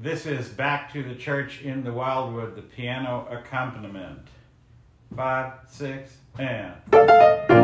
This is Back to the Church in the Wildwood, the piano accompaniment. Five, six, and.